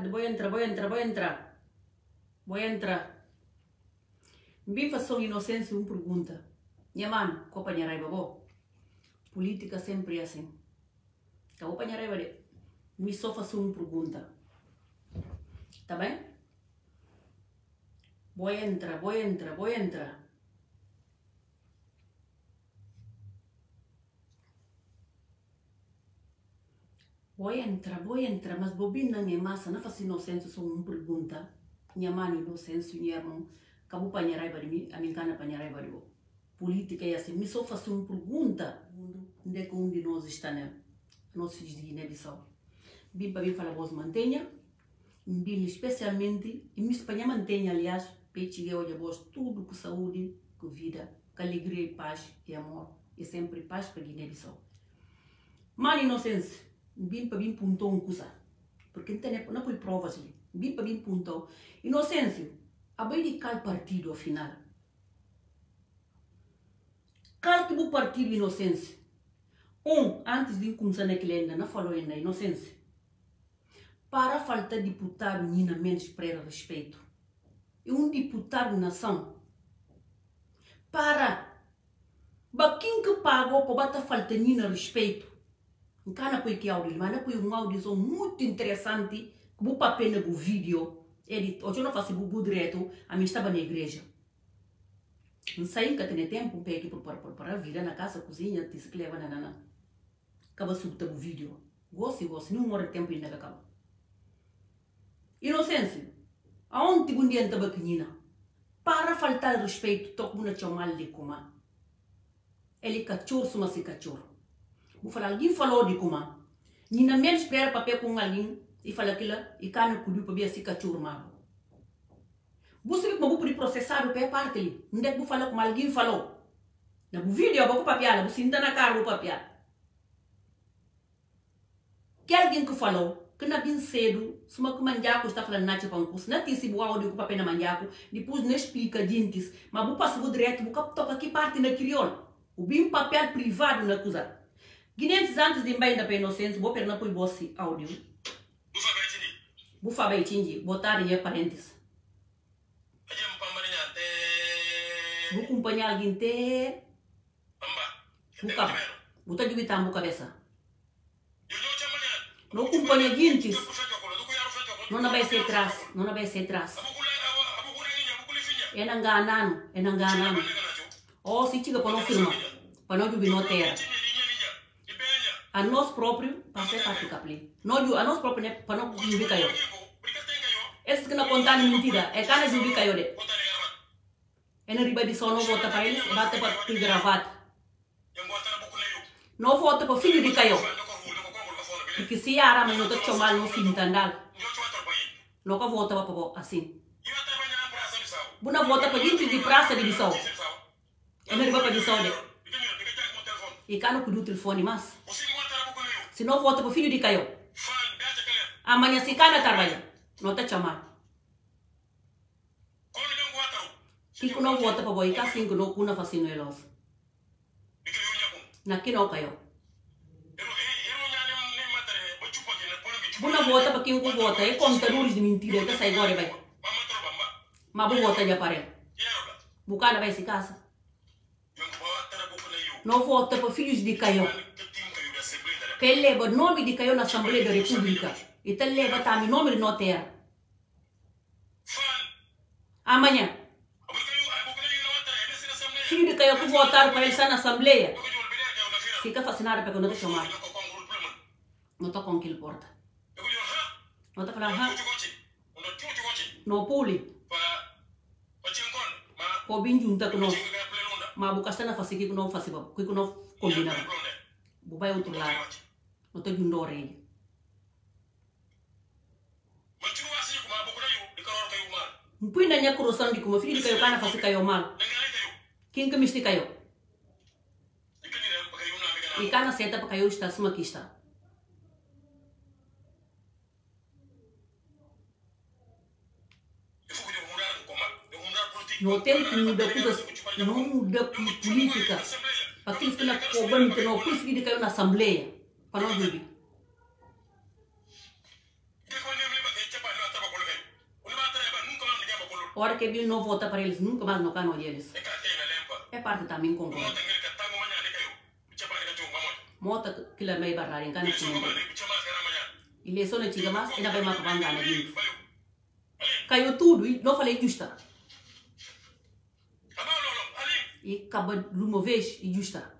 Boa tarde, vou entrar, vou entrar, vou entrar. Vou entrar. Bem faço inocência uma pergunta. Minha mano, companhia raiva, bo. Política sempre é assim. Acabou companhia raiva de. Me só faço uma pergunta. Tá bem? Vou entrar, vou entrar, vou entrar. Vou entrar, vou entrar, mas bobina na minha massa, não faço inocência, só uma pergunta. Minha mãe inocência, minha irmã, acabou para raiva de mim, a minha cana para raiva de Política é assim, me só faço uma pergunta. Onde é que um de nós está, né? Nós filhos de Guiné-Bissau. Vim para mim falar, vos mantenha, vim especialmente, e me espanha mantenha, aliás, peite olha vos tudo com saúde, com vida, com alegria e paz e amor. E sempre paz para Guiné-Bissau. Mãe inocência bim para bim puntou um coisa. Porque não não foi provas ali. Bim para bim puntou. Inocêncio, a bem de cal partido afinal. Cal que o partido inocêncio. Um, antes de começar naquele ainda, não falou ainda, inocêncio. Para falta deputado Nina Mendes para respeito. E um deputado nação. Para. Baquim que pagou para bater falta Nina respeito Nkana um áudio muito interessante, para pena do vídeo. Ele, hoje eu não faço bubu direto, a mim estava na igreja. Não sei que tem tempo, um pegue para para vir na casa, cozinha, disse que leva na nana. Acaba subta o vídeo. Gosto e gosto, não morre tempo ainda acaba. Inocência, aonde um dia estava pequenina? Para faltar respeito, toco na chamar de coma. Ele cachorro, suma se cachorro. Vou falar, alguém falou de como. Ni na espera papel com alguém e fala aquilo e cana cudu para ver se cachorro mal. Você que vou poder processar o pé parte ali. Não é que vou falar como alguém falou. Na vídeo vou papel, você ainda na cara o papel. Que alguém que falou que na bem cedo, se uma que manjaco está falando na para um curso, não tem esse áudio com papel na manjaco, depois não explica dintes, mas vou passar o direto, vou tocar aqui parte na crioulo. O bem papel privado na coisa. Guinenses antes de ir da inocência, vou para o vosso áudio. Vou falar tingi, botar em parênteses. Vou acompanhar alguém te. Vou estar de a cabeça. Não acompanha guintes. Não vai ser atrás, não vai ser atrás. É nanganano, é nanganano. Oh, se chega para não firma, para não jubir no terra a nós próprios para ser capli. Nós a nós próprios para não jubi caio. Esse que não contar mentira é cara jubi caio de. É na riba de só não vota para eles, bate para tu gravata. Não vota para filho de caio. Porque se a arama não está chamando não se entendal. Não vota para assim. Buna vota para dentro de praça de Bissau. Na riba para Bissau de. E cá não telefone mais. Se não volta para o filho de Caio. Amanhã se cai na trabalha. Não está chamando. Kiko não volta para boi, assim que não cuna fascino elos. Naki não Caio. Buna volta para quem o volta, é contadores de mentira, que sai agora vai. Mas vou voltar de aparelho. Bucana vai se casa. Não volta para filhos de Caio que ele leva nome de caiu na Assembleia da República. E ele leva também nome de notéria. Amanhã. Filho de caiu que votaram para ele estar na Assembleia. Fica fascinado porque não está chamado. Não está com aquele porta. Não está falando, ha? Não pule. Ko bin junta que nós. Mas bukan sana fasi que não fasi que não combina. Bubai outro lado. No to jundore mpui na nyakuro sandi kuma fili kayo kana fasi kayo mal. Kin ka misti kayo ikana seta pa kayo está suma kista no tem que mudar coisas não muda política aqueles que na cobram que não que caiu na assembleia proverbe hora que Bíblia não volta para eles, nunca mais no cano deles. É parte também com Deus. Mota que lá vai barrar em cana chungo. Ele só não chega mais, ainda vai matar a cana dele. Caiu tudo e não falei justa. E acaba de uma vez e justa.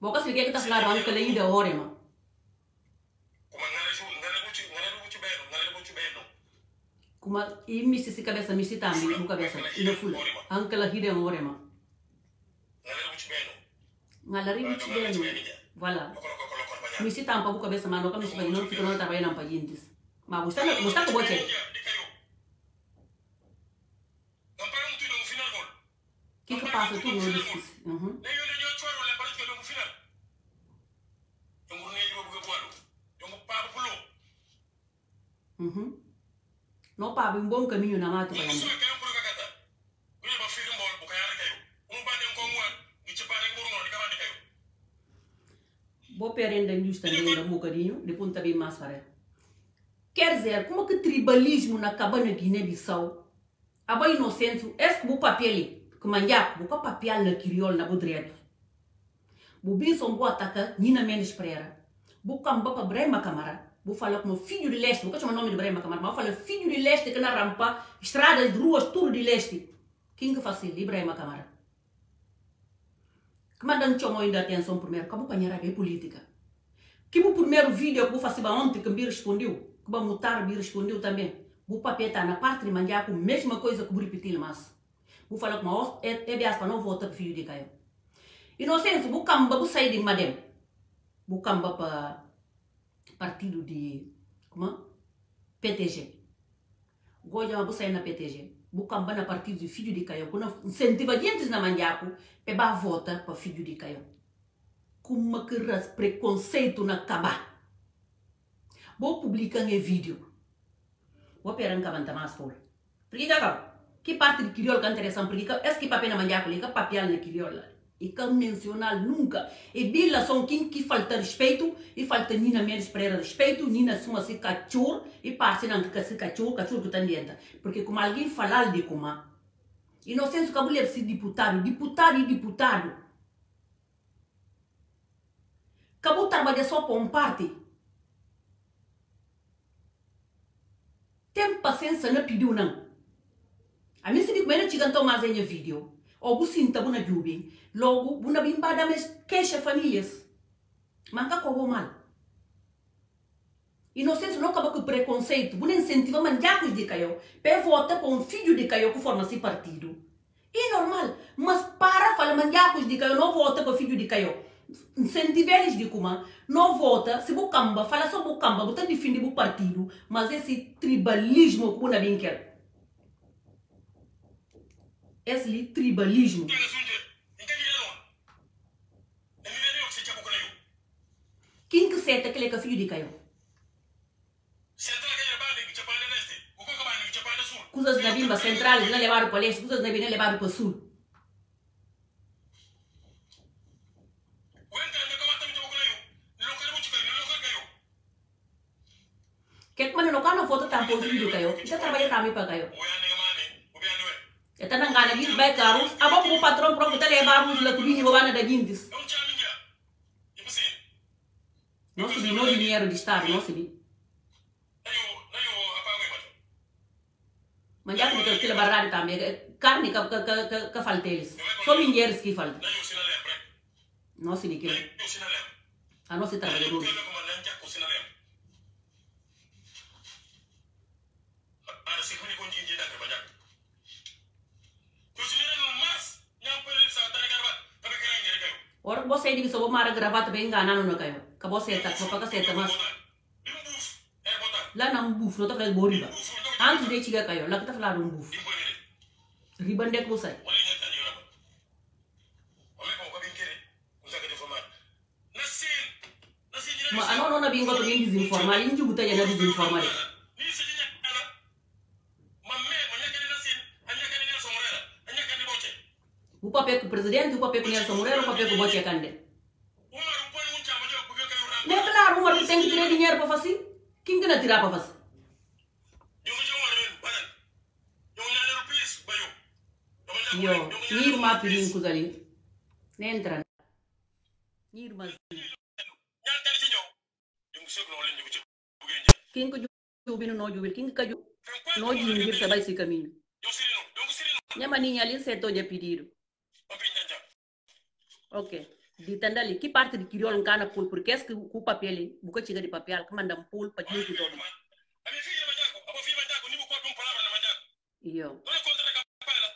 Boca se quer que tá falando que ele ainda ora, mano. Kuma ngale su ngale buci ngale buci beno ngale buci beno. Kuma e misi se cabeça, misi também, no cabeça. E no fula. Ankala hide ora, mano. Ngale buci beno. Ngalari bichi beno. Voilà. Ko ko ko ko ba nya. Misi tampa bu cabeça, mano, como se vai não fica não trabalhando para jintes. Mas você não, você que bote. Di kayo. Ngampara mutu do final gol. Que que passa tudo no discurso. Uhum. Ne yo ne yo chwaro le bari ko final. Yongu ne yo bu ko walu. Yongu pa bu pulo. Uhum. Não paga um bom caminho na mata para Ni so andar. ke ko ka kata. Ni ba fi mbol bu ka yar kayo. Um ba den ko ngwan. Ni ci pa den ko ngwan ni ka ba kayo. Vou perder justa ainda um bocadinho, depois também mais para. Quer dizer, como que tribalismo na cabana Guiné-Bissau, a boa inocência, é que o papel, que manjaco, o papel na crioulo na bodredo. O Binson boa ataca, Nina Mendes Pereira. O camba para Brema Camara. Vou falar como filho de leste, vou chamar o nome de Brema Camara, mas vou falar filho de leste que na rampa, estradas, ruas, tudo de leste. Quem que faz isso? Brema Camara. Mandando chamou ainda atenção primeiro, que vou panhar a política. Que o primeiro vídeo que eu faço ontem que me respondeu, que vai mutar me respondeu também. O papel está na parte de mandar a mesma coisa que vou repetir mais. Vou falar com a é é bias para não voltar para filho de Caio. Inocência, vou camba, vou sair de Madem. Vou camba para partido de como? PTG. Goja vou sair na PTG. Vou camba na partido filho de Caio. Quando incentiva gente na manjaco, para vota para filho de Caio como que ras preconceito na caba. Vou publicar em vídeo. Vou pegar um cabanta mais por. Porque que parte de crioulo que interessa porque que que papel na manhã que papel na crioulo e que mencionar nunca e bila são quem que falta respeito e falta nina menos para respeito nina suma se cachorro e parte não que se cachorro cachorro que tá dentro porque como alguém falar de como inocência que mulher se deputado deputado e deputado Acabou trabalhar só para um parte. Tem paciência, não pediu não. A mim se me comendo chegando mais em vídeo. Ou você sinta buna jubi. Logo, buna bim bada mes queixa famílias. Manca como mal. Inocência não acaba com preconceito. Buna incentiva manjacos de caiu. Pé vota para um filho de caiu que forma esse partido. É normal. Mas para falar manjacos de caiu, não vota para filho de caiu incentive eles de como não vota, se o camba, fala só o camba, você defende o partido, mas esse tribalismo que você não quer. Esse tribalismo. Quem que seta que ele é filho de Caio? Coisas na bimba central, não levaram para leste, coisas na bimba levaram para sul. Kek mana no kana foto tampo video kayo. Kita trabalha kami pa kayo. Ita nang gana gis bay karus. Abo ko patron pro kita leba arus la kubini ko bana da gindis. No si di no dinheiro de estado, no si di. Manjak ni kila barradi tambe carne ka ka ka ka falteles. So minheiros que falta. No si di kila. Ah no si trabalha duro. Ora você diz que mara gravata bem enganando na caio. Que você tá com para você mas Dimo buuf. Eh bota. Lá não buf não tá falando boriba. Buuf. Ndo Antes de chegar caio, lá que tá falando um buf. Dimbo ne. Riba ndek você. Wala nya tan yora. Wala ko ko bin kere. Usa ka deformat. Nasin. Nasin ni. Ma ano no na bingo to bin desinformal, inji buta ya na desinformal. upapeko presidenti upapeko Nelson Murero upapeko Boche Kande ne klar umar teng tire di nyer pa fasi king gëna tira pa fasi yo yir ma pirin kuzali ne entran yir ma king ko jubinu no jubil king ka ju no jingir sa bay si kamino nyama ni nyalin seto je pidiru Ok. Ditanda ali, que parte de crioulo cana pul, porque é que o papel, buka chega de papel, que mandam pul para dinheiro todo. Ami fi ma jako. Abo fi ma jako ni bu ko dum palabra na ma jako. Yo. Dole konta ka pala.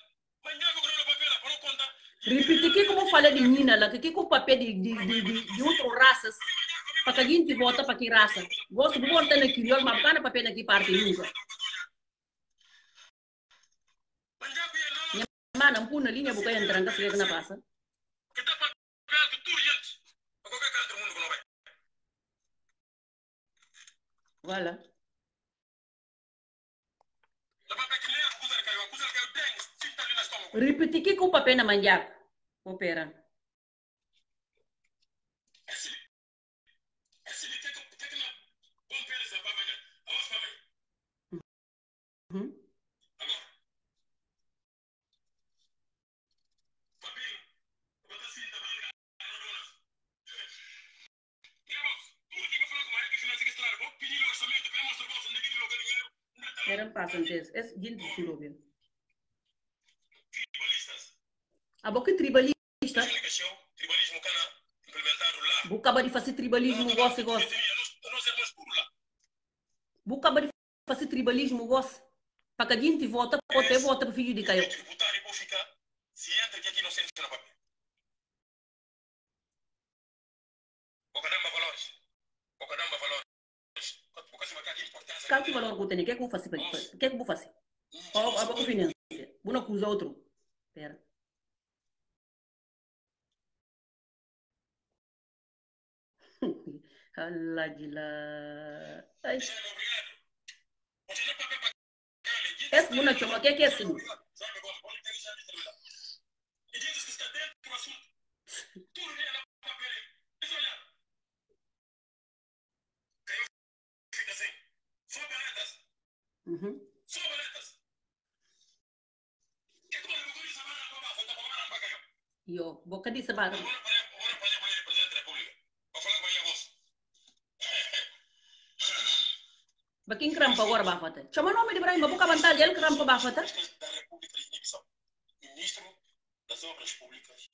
Ma jako ko no papel, ko konta. Repite, que como fala de Nina lá, que que o papel de, de, de, de, de outras raças, para que a gente vota para que raça. Gosto de botar na crioulo, mas cana papel na que parte nunca. Ma jako ye no. Mana, puna linha, buka entrando, que se na passa. Kita papel ko tour yent. Ko ka kan mundo ko no bay. Voilà. La papel ki leer ku zar kayo, ku zar kayo deng cinta li na stomaco. Repite, que que o papel na manjaco? Opera. Esi. Esi li tek tek na bon pele sa papa ñan. Awas papa. Uhum. Alors. Papi. Bata sin da banga. Queremos, tudo que eu falo com a Maria que financia que estragar, vou pedir o orçamento, queremos mostrar bolsa, ninguém lo que dinheiro. É gente de Silóbio. Tribalistas. A boca tribalista. Comunicação, tribalismo cana implementado lá. Bucaba de fazer tribalismo, gosta, gosta. Nós nós por lá. Bucaba de fazer tribalismo, gosta. Para que a gente vota, pode ter vota para filho de Caio. tributário vou ficar se entra que aqui não sente na papel. O caramba valores. O caramba valores. O que se vai aqui é o valor que é que eu vou fazer? O que é que eu vou fazer? Ó, a boca finança. Vou não acusar outro. Espera. Allah de lá. Esse buna chama, o que é que é esse? Sabe agora, vamos ter que já de trabalhar. E diz que está dentro do assunto. Tudo é na papel. Deixa eu olhar. Caiu. Fica assim. Só baratas. Uhum. Só baratas. Que como eu vou dizer, vai para baixo, tá para baixo, para cá. Yo, boca de sabar. Agora para agora para para presidente da República. Vou falar com a voz. Baking krampa agora bafata. Chama nome de Ibrahim, boca vantagem, ele krampa de Guiné-Bissau. Ministro das Obras Públicas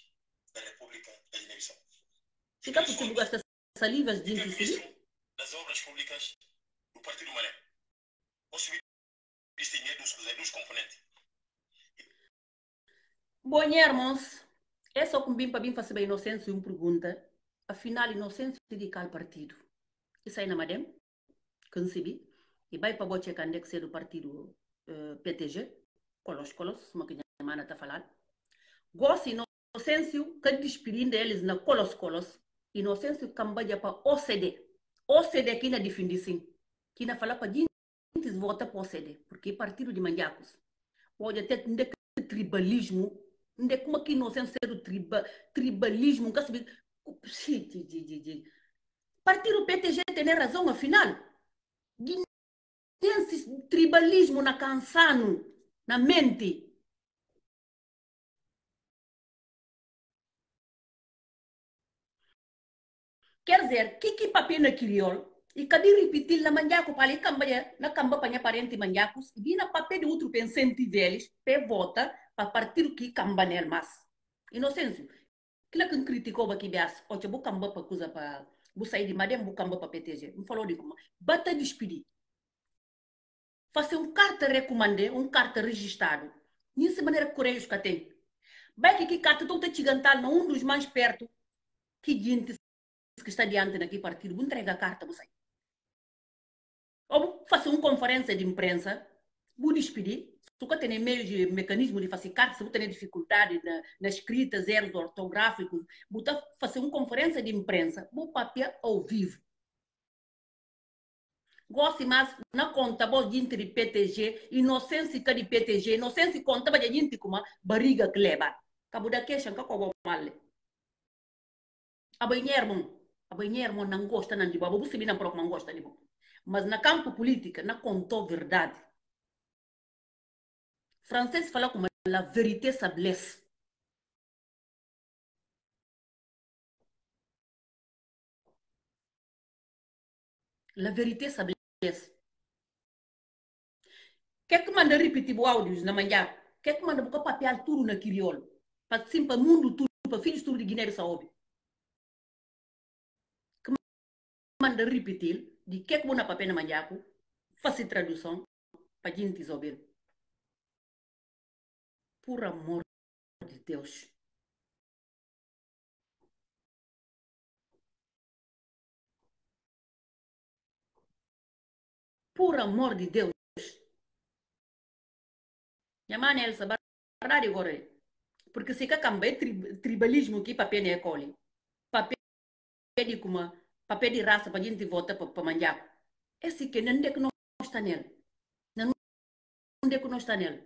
da República da Guiné-Bissau. Fica possível gastar salivas de gente civil? Ministro das Obras Públicas do Partido Maré. Vou subir este dos componentes. Bom, irmãos, é só com bem para bem fazer a inocência uma pergunta. Afinal, inocência de qual partido? Isso aí na Madem, concebi, e vai para bote que ser do partido uh, PTG, colos, colos, uma que a mana está falando. Gosto inocência que despedindo eles na colos, colos, inocência cambaia para OCD. OCD aqui na definição, que na fala para vota para OCD, porque é partido de manjacos. Pode até que tribalismo onde como aqui não sendo ser o triba, tribalismo, que sabe, partido PTG tem razão, afinal, esse tribalismo na cansano, na mente. Quer dizer, que que papel crioulo, e cadê repetir na manjaco para ali campanha, na campanha parente manjacos, e na papel de outro pensante deles, pe vota, para partido que cambanel mas. Inocêncio. Aquilo que criticou aqui bias, o que bukan ba para coisa para bu sair de madem bukan ba para PTG. Me falou de como. Bata despedir. Fazer um carta recomendé, um carta registrado. Nisso maneira correios que tem. Vai que carta tu te na um dos mais perto. que gente que está diante daqui partido, vou entregar a carta, você. Ou fazer uma conferência de imprensa, vou despedir. Se você tem meio de mecanismo de carta, se você tem dificuldade na, na escrita, erros ortográficos, vou fazer uma conferência de imprensa, vou papel ao vivo. Gosto mais na conta bo gente de PTG, inocência de PTG, inocência conta ba gente como barriga que leva. Cabo da queixa que como mal. Abanhermo, abanhermo não gosta não de babo, você não próprio não gosta de babo. Mas na campo política, na contou verdade. Francês fala como la vérité ça blesse. La vérité ça blesse. Quer que manda repetir o áudios na manhã? Quer que manda boca papel tudo na crioulo? Para sim, para mundo tudo, para filhos tudo de Guiné-Bissau. Manda repetir de que que na papel na manhã? Faça tradução para gente ouvir. Por amor de Deus. Por amor de Deus. Mãe Elsa, verdade agora. Porque se que cambia tribalismo aqui papel é cole. Papel de como papel de raça para gente votar para manjar. Esse que não é que não está nele. Não é que não está nele.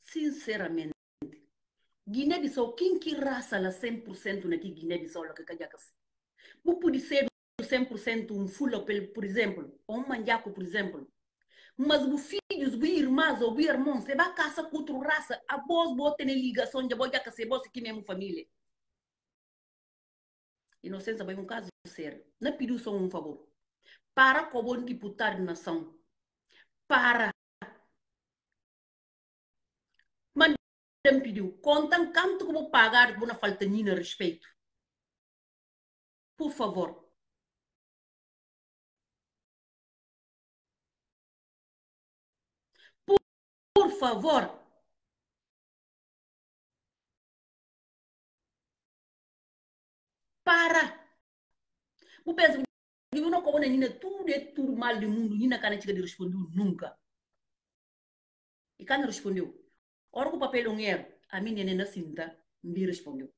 Sinceramente, Guiné-Bissau, quem que raça lá 100% naqui Guiné-Bissau lá que cajaca-se? Não pode ser 100% um fulo, por exemplo, ou um manjaco, por exemplo. Mas os filhos, os irmãos ou os irmãos, você vai caçar com outra raça, a voz bota na ligação de boa que você boa aqui mesmo família. Inocência vai um caso sério. Não pediu só um favor. Para como um deputado de nação. Para. Mas não pediu. Contam quanto vou pagar por uma falta de respeito. Por favor. Por favor. Para. O penso, eu não como nina tudo é tudo mal do mundo, nina cana chica de respondeu nunca. E quando respondeu, ora o papel erro, a minha nena cinta me respondeu.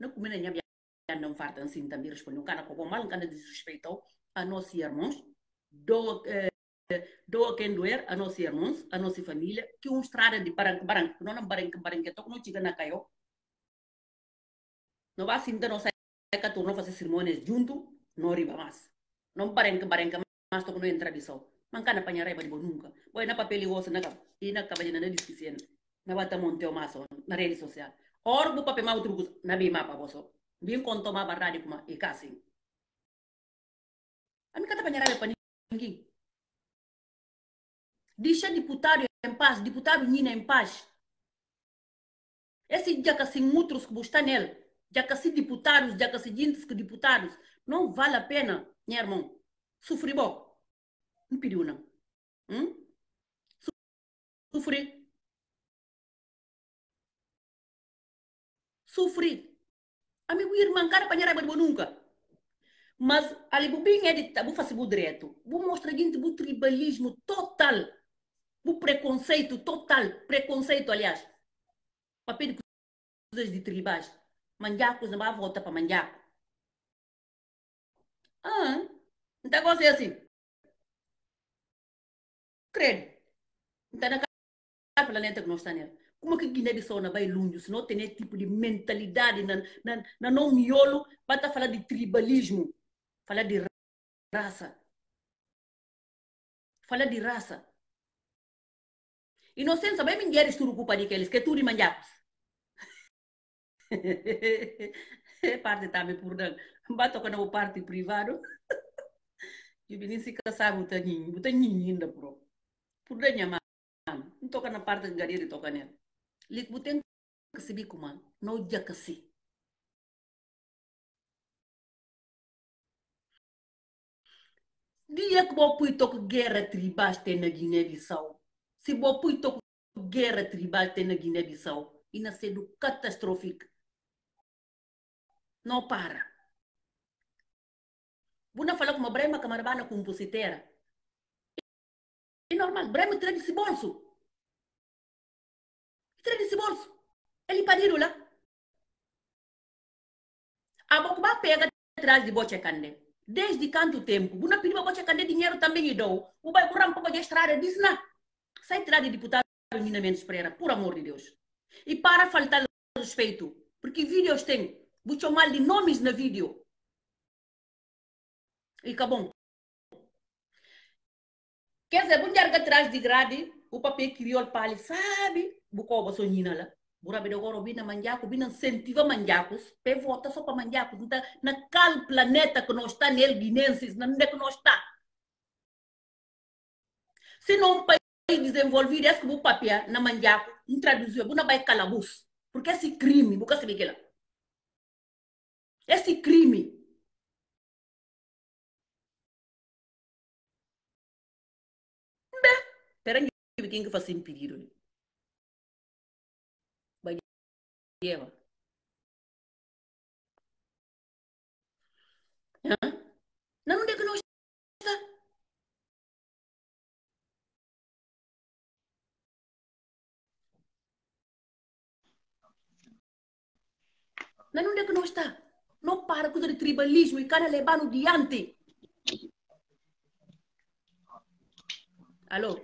Não como na minha não farta cinta me respondeu, cana como mal, cana desrespeitou a nossos irmãos, do eh, do quem doer a nossos irmãos, a nossa família, que um estrada de baranco, baranco, não é baranco, baranco, então não chega na caio. Não vai assim, não sai que tu não fazer sermões junto, não riba mais. Não baranco, baranco, mas tu não entra de sol. Mancana panha raiva de bom nunca. Boy na papel e osso na capa. E na capa de na discussão. Na bata monte o maço na rede social. Or bu papel mau trucos na bi mapa boso. Bin konto ma barradi kuma e casing. Ami kata panha raiva pa ninguém. Deixa deputado em paz, deputado Nina em paz. Esse já que assim outros que está nele, já que assim deputados, já que assim gente que deputados, não vale a pena, minha irmão. Sofri bom. Não pediu não. Hum? Sofri. Sofri. Amigo irmão, cara raiva de nunca. Mas ali bem edita, vou fazer direito. Vou mostrar gente o tribalismo total o preconceito total, preconceito, aliás. Papel de coisas de tribais. Manjaco, não vai voltar para manjaco. Ah, então é assim. Credo. Então, na planeta que nós estamos nele. Como que Guiné-Bissau não vai longe? Se não tem esse tipo de mentalidade, na, na, na não miolo, vai estar falar de tribalismo, falar de raça. Falar de raça. Inocência, bem me queres tudo culpa daqueles, que tudo manjacos. parte também por dentro. Bato quando o parte privado. E nem se casar o taninho, o taninho ainda pro. Por dentro, mano. Não toca na parte que garia toca nela. Lik buten que se bico, mano. Não já que se. Dia que vou pôr toque guerra tribais tem na Guiné-Bissau se bo pui to guerra tribal tem na Guiné-Bissau e na sendo catastrófica Não para. Buna fala com uma brema camarabana compositeira. É normal, brema tira desse bolso. Tira desse bolso. Ele pariu lá. A boca pega atrás de boche cande. Desde quanto tempo? Buna pediu boche cande dinheiro também e dou. O bai burram para a estrada diz não. Sai tirar de deputado Nina Mendes Pereira, por amor de Deus. E para faltar respeito, porque vídeos tem, de nomes na vídeo. E acabou. Quer dizer, vou dar atrás de grade, o papel criou para ele, sabe? Bucou a sonhina lá. Bura bida agora bina manjaco, bina incentiva manjacos, pe vota só para manjacos, então naquele planeta que nós está nele, guinenses, onde é que nós está? Se não um país desenvolvido, esse que o papel na manjaco, não traduziu, não vai calabouço, porque esse crime, porque se vê Esse crime Pera aí, quem que faz impedido? Eva. Não, é que nós? Não, é que nós está? Não para com o tribalismo e cara levar no diante. Alô?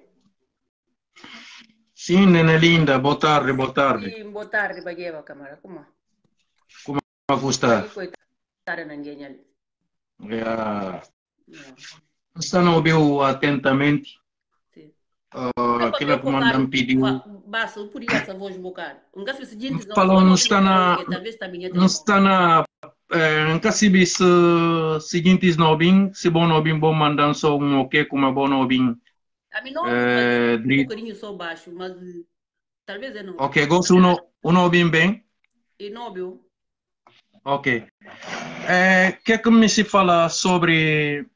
Sim, Nena Linda, boa tarde, boa tarde. Sim, boa tarde, Bagueva, câmara. Como? Como é que está? Coitada, ninguém ali. Está não ouviu atentamente. Uh. Um gasto seguinte Falou, não está na. Minha Não está na. Eh, nunca se vi se seguintes nobin, se bom nobin bom mandando só um ok como é bom nobin. Eh, um dri- bocadinho só baixo, mas eh, talvez é não. Ok, gosto um um nobin bem. E não, viu? Ok. É, que é que me se fala sobre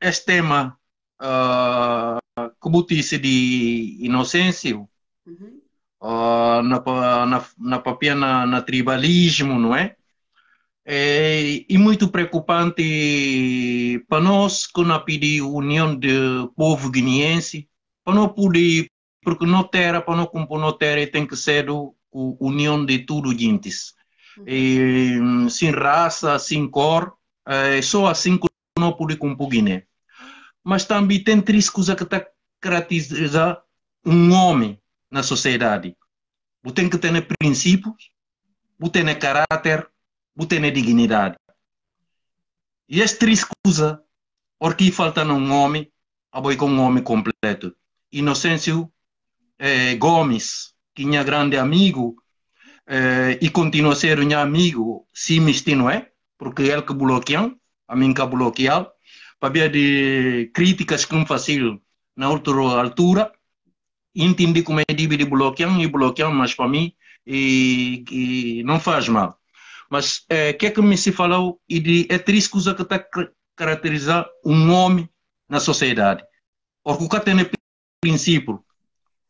este tema uh, que disse de inocência Uhum. uh, na, na, na papia na, na tribalismo, não é? É, e muito preocupante para nós que não pedir união de povo guineense, para não poder, porque não terra, para não compor não terra, tem que ser o, o união de tudo gentes. E, hum, sem raça, sem cor, é só assim que não pode compor Guiné. Mas também tem três coisas que está caracterizar um homem na sociedade. Você tem que ter princípios, você tem caráter, você tem dignidade. E as três porque falta um homem, a boi com um homem completo. Inocêncio eh, Gomes, que é grande amigo, eh, e continua a ser um amigo, mas não é, porque ele que bloqueia, a mim que bloqueia, para ver de críticas que não fazia na outra altura, entendi como é de bloquear e bloquear, mas para mim e, e não faz mal. Mas o eh, que é que me se falou e de é triste coisa que está caracterizar um homem na sociedade. Porque o que tem princípio,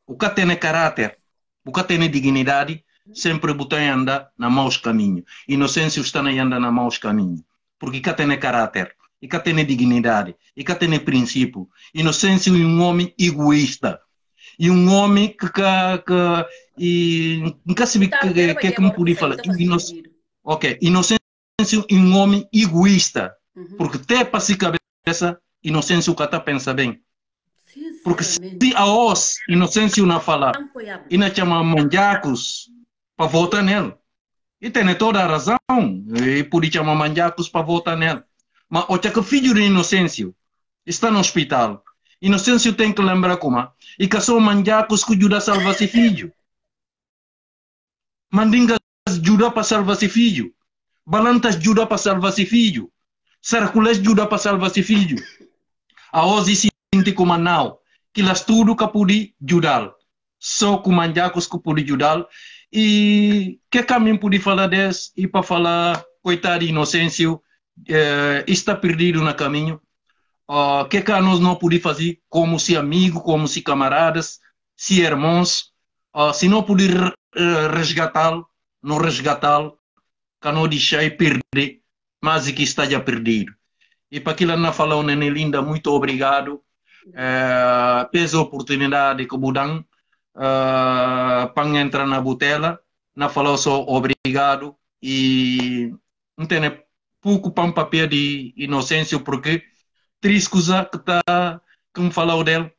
o que tem caráter, o que tem dignidade, sempre botar anda na maus caminho. Inocência está na anda na maus caminho. Porque que tem caráter, e que tem dignidade, e que tem princípio. Inocência é um homem egoísta. E um homem que, que, que e nunca se que, que, que, que me podia falar. Inoc... Ok, inocência é um homem egoísta. Uhum. Porque até para si cabeça, inocência o que está pensa bem. Porque se a os inocência não falar, e não chama manjacos para votar nele. E tem toda a razão, e por isso chama manjacos para votar nele. Mas o que filho de inocência está no hospital. Inocêncio tem que lembrar como e que são manjacos que ajudam a salvar seu filho. Mandingas ajuda para salvar seu filho. Balantas ajuda para salvar seu filho. Sarculés ajuda para salvar seu filho. A Ozi sinti como não. Que las tudo que pode ajudar. Só com manjacos que pode ajudar. E que caminho pode falar desse? E para falar, coitado Inocêncio, eh, está perdido no caminho. O uh, que que nós não podemos fazer como se amigo, como se camaradas, se irmãos, uh, se não poder uh, resgatá-lo, não resgatá-lo, cano deixar e perder, mas que está já perdido. E para aquilo na falou, Nenê Linda, muito obrigado. É, pesa a oportunidade que o dan uh, para entrar na botela, na falou só obrigado e não tem pouco para um papel de inocência porque três coisas que está como falou dele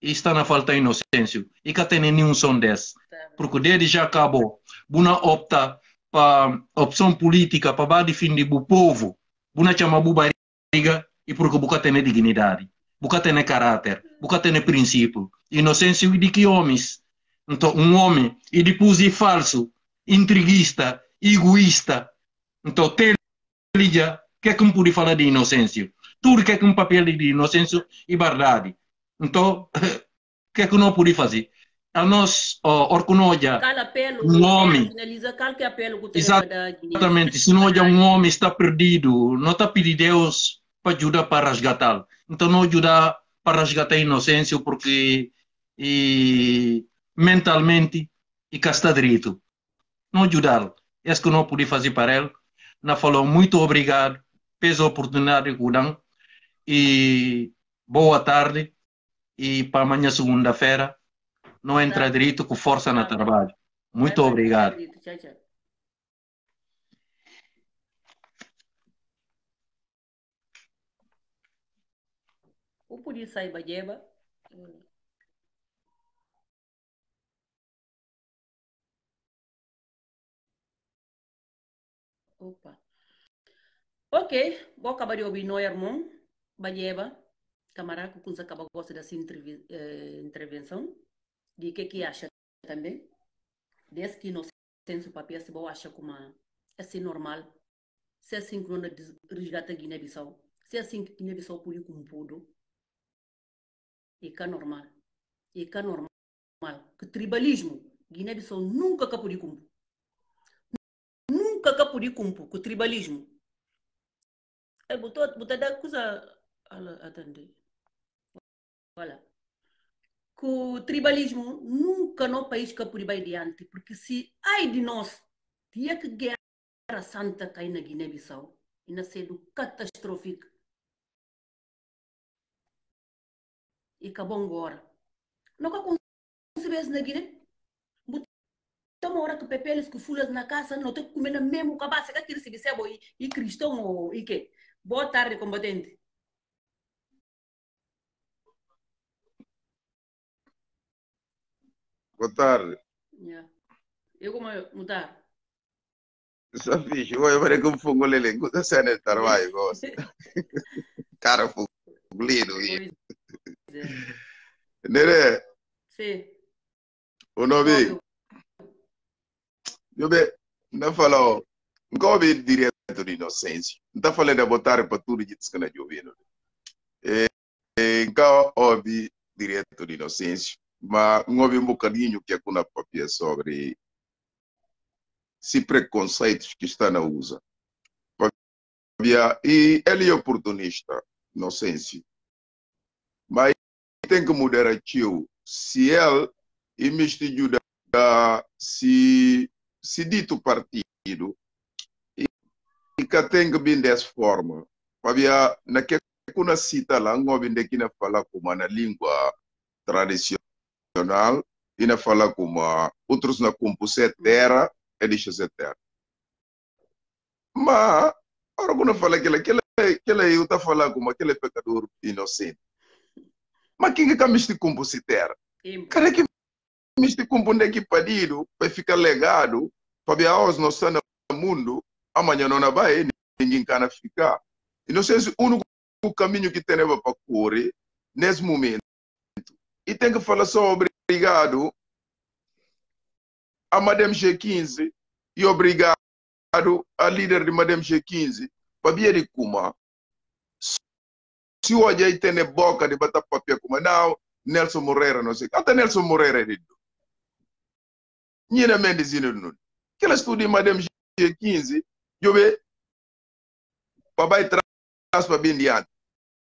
está na falta de inocência e que tem nenhum som desse. Porque desde já acabou. Buna opta para opção política para defender o povo. Buna chama bu barriga e porque buca tem dignidade. Buca tem caráter. Buca tem princípio. Inocência de que homens? Então um homem e depois é falso intriguista egoísta. Então tem já que é que me pode falar de inocência tudo que é que um papel de inocência e verdade. Então que é que não pode fazer? A nós Cal apelo, um homem. exatamente. Se não um homem está perdido. Não está pedindo Deus para ajudar para resgatá-lo. Então não ajudar para resgatar a inocência porque e, mentalmente e cá está direito não ajudá-lo. É isso que não pude fazer para ele na falou muito obrigado pela oportunidade que dão e boa tarde. E para amanhã segunda-feira não entra direito com força no trabalho. Muito obrigado. Tchau, tchau. O sair bajeba. Opa. Ok, de ouvir no irmão, Bajeba, camarada que acaba gosta dessa eh, intervenção, de que que acha também, desde que não senso papel se vou achar como é normal, se é assim que não resgata Guiné-Bissau, se é assim que Guiné-Bissau pode cumprir, e cá normal, e cá normal, que tribalismo, Guiné-Bissau nunca pode cumprir, pode cumprir, que tribalismo, é botou, botou da coisa, atende, olha, que o tribalismo nunca no país ir adiante, porque se ai de nós, tinha que guerra santa cair na Guiné-Bissau, e na sendo catastrófico, e acabou agora. Nunca concebes na Guiné? Uma hora que pepeles que fulas na casa, não tem que comer na mesmo cabaça que aquele se recebe e, e cristão ou e quê? Boa tarde, combatente. Boa tarde. Yeah. Eu como mudar? Safi, eu vou como fogo lele, gusta cena de trabalho, gosto. Cara, fogo lindo. É. Nere, Sim. o nome, eu be, não falou, não ouvi direto de inocência. Não está falando de botar para tudo de que não ouvindo. Então, ouvi direto de inocência, mas não ouvi um bocadinho que é com a papel sobre se preconceitos que está na USA. E ele é oportunista, inocência. Mas tem que mudar a tio. Se ele investiga se, se dito partido e, e que tem que vir dessa forma. Fabia, na que kuna cita lá, não vem daqui na fala como na língua tradicional e na fala como outros na compuse terra e deixa ser terra. Mas, agora quando fala que ele, que ele, que ele eu tá falando como aquele pecador inocente. Mas quem que camisa de compuse terra? Cara que misti kumpunde que pedido vai ficar legado para a os não está no mundo amanhã não vai ninguém cana ficar e não sei se o único caminho que tem para correr nesse momento e tem que falar só obrigado a Madame G15 e obrigado a líder de Madame G15 para vir de Kuma. Se hoje aí tem boca de bater papel como não Nelson Moreira não sei até Nelson Moreira é Nina Mendes nun. Kila studi madame G15, jobe papai traz para bem diante.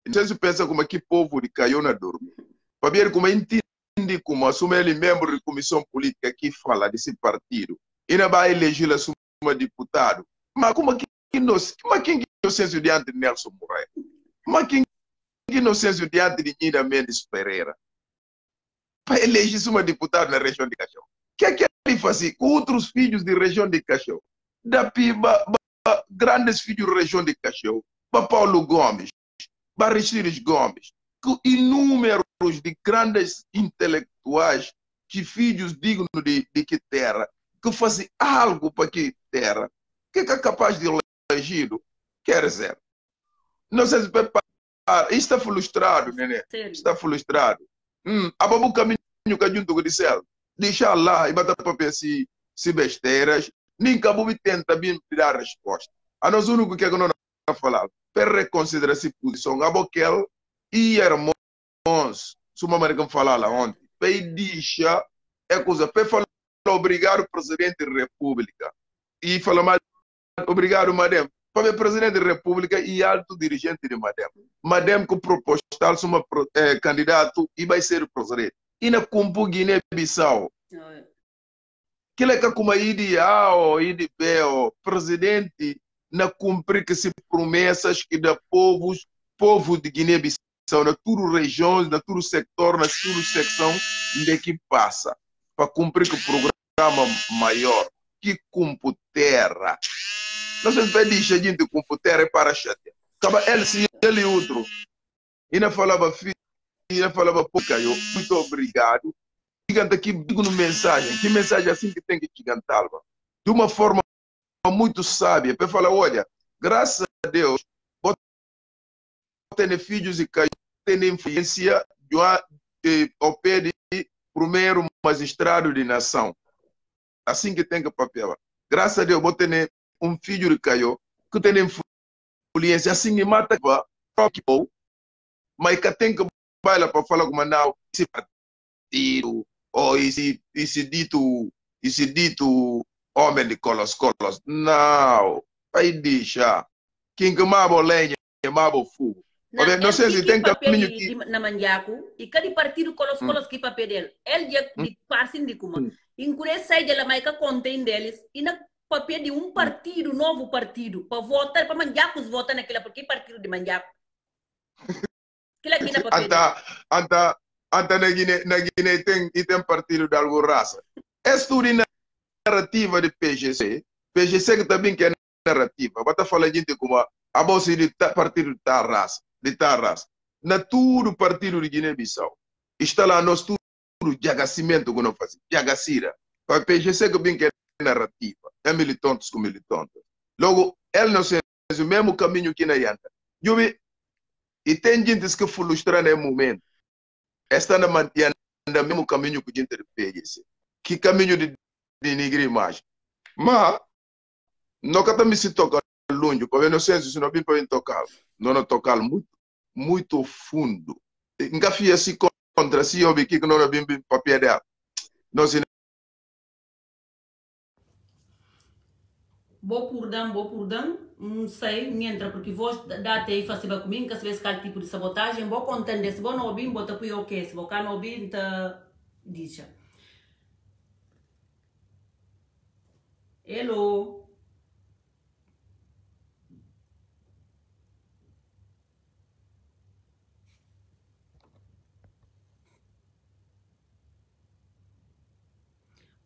Então se pensa como que povo de Caiona dorme. Para ver como entende como assume ele membro de comissão política que fala desse partido. E não vai eleger a suma deputado. Mas como é que como é que inocência diante de Nelson Moraes? Como é que inocência diante de Nina Mendes Pereira? Para eleger uma deputada na região de Cachorro. O que é que ele fazia com outros filhos de região de Cachorro? Da Piba, grandes filhos da região de Cachorro, para Paulo Gomes, para Aristides Gomes, com inúmeros de grandes intelectuais que filhos dignos de, de que terra, que fazem algo para que terra, que é capaz de eleger, quer dizer, não sei se prepara, está frustrado, nenê, está frustrado. Hum, ababu caminho que com o céu, deixa lá e bata para se, se besteiras, nem cabo tenta bem dar resposta. A nós o único que é que não falar, para reconsiderar essa posição, a boquel e irmãos, suma americano falar lá ontem, para deixar é coisa, para falar obrigado Presidente da República. E falar mais obrigado Madem, para o Presidente da República e alto dirigente de Madem. Madem que propostal uma é, candidato e vai ser presidente. E na Cumpu Guiné-Bissau, que é que como ideal, ideal, presidente na cumprir que se promessas que da povos, povo de Guiné-Bissau, na tudo regiões, na tudo sector, na tudo secção de que passa, para cumprir que programa maior, que cumpre terra. Nós não pedimos a gente cumpre terra para chatear. Acaba ele se ele outro. E não falava filho, e não falava pouca, eu muito obrigado. Gigante aqui, digo no mensagem, que mensagem assim que tem que gigantar, de uma forma muito sábia, para falar, olha, graças a Deus, ter filhos e caiu, tem influência ao pé de primeiro magistrado de nação. Assim que tem que papel. Graças a Deus, vou ter um filho de caiu, que tem influência, assim que mata, mas que tem que bailar para falar como não, esse partido, ou esse, esse dito, esse dito homem de colos, colos. Não, vai deixar. Quem queimava lenha, queimava fogo. Na, não sei se tem caminho que... Na Manjaco, e cada partido colos, colos que papel dele. Ele já de parsin de como. Hum. Inclui sai de la maica contém deles, e na papel de um partido, novo partido, para votar, para Manjacos votar naquele porque partido de Manjaco. Na papel. Anta, anta, anta na Guiné, na Guiné tem, e tem partido de alguma raça. É tudo narrativa de PGC, PGC que também quer narrativa, bota falar gente como a bolsa de partido de Tarras, de Tarras, na tudo partido de Guiné-Bissau, está lá nós tudo de agacimento que não fazemos, de agacira, para PGC que bem quer narrativa, é militantes com militantes. Logo, ele não se o mesmo caminho que na Yanta. E tem gente que frustram no momento, está na no mesmo caminho que a gente PGC. Que caminho de denigrir imagem. Mas, nunca também se toca longe, porque não sei se não vem para tocar, não não tocar muito, muito fundo. Nunca fiz assim contra si, eu vi que não vem para perder. Não se Vou por dan, vou por dan, não sei, me entra, porque vou dar até aí fazer comigo, que se vê qual tipo de sabotagem, vou contender, se vou não ouvir, vou tapar o que, se vou cá não ouvir, então, diz Hello.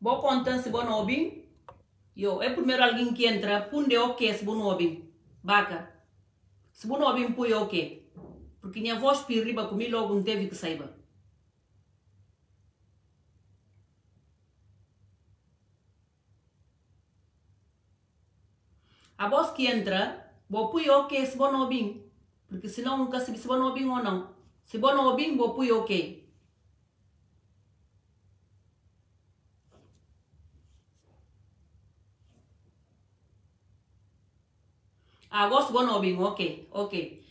Vou contar se vou não ouvir. Eu, é primeiro alguém que entra, punde o que se não ouvir. Baca. Se não ouvir, põe o que. Porque minha voz pirriba comigo logo não teve que saiba. A voz que entra, vou pôr ok se vou não ouvir. Porque senão nunca se vou não ouvir ou não. Se não ouvir, vou pôr ok. Agora vou não ouvir, ok, ok.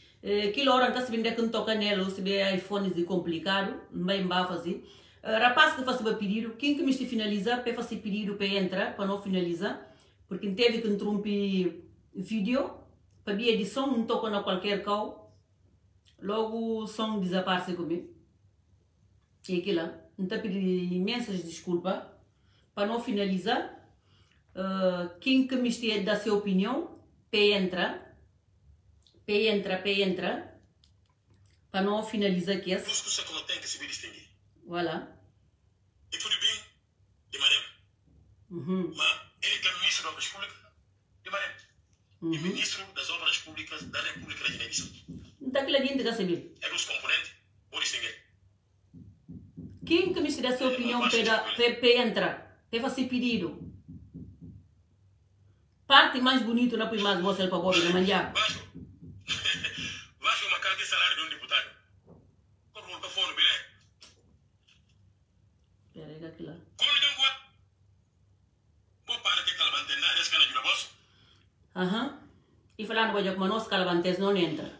Aquilo hora que se vende que não toca nela, vê iPhones de complicado, não vai fazer. Rapaz que faz o pedido, quem que me finaliza, para fazer pedido para entrar, para não finalizar porque teve que interromper vídeo para a edição não toca na qualquer cal logo o som desaparece comigo e aquilo então pedi imensas desculpas para não finalizar Uh, quem que me da sua opinião, P entra, P entra, P entra, para não finalizar aqui. Plus que você não tem que se distinguir. Voilà. E tudo bem, de maneira. Uhum. Mas ele que é ministro das Obras Públicas, de maneira. E Uhum. ministro das Obras Públicas da República da Guiné-Bissau. Então, aquilo ali não saber. É dos componentes, vou distinguir. Quem que me da sua opinião, P, da, P, P entra, P fazer pedido. Parte mais bonito na põe mais você para Bob na manhã. Baixo. Baixo uma carga de salário de um deputado. Como um telefone, bilé. Peraí, aquilo lá. Como ele tem um Vou para que esse cara. Aham. E falando para o nosso calabantes não entra.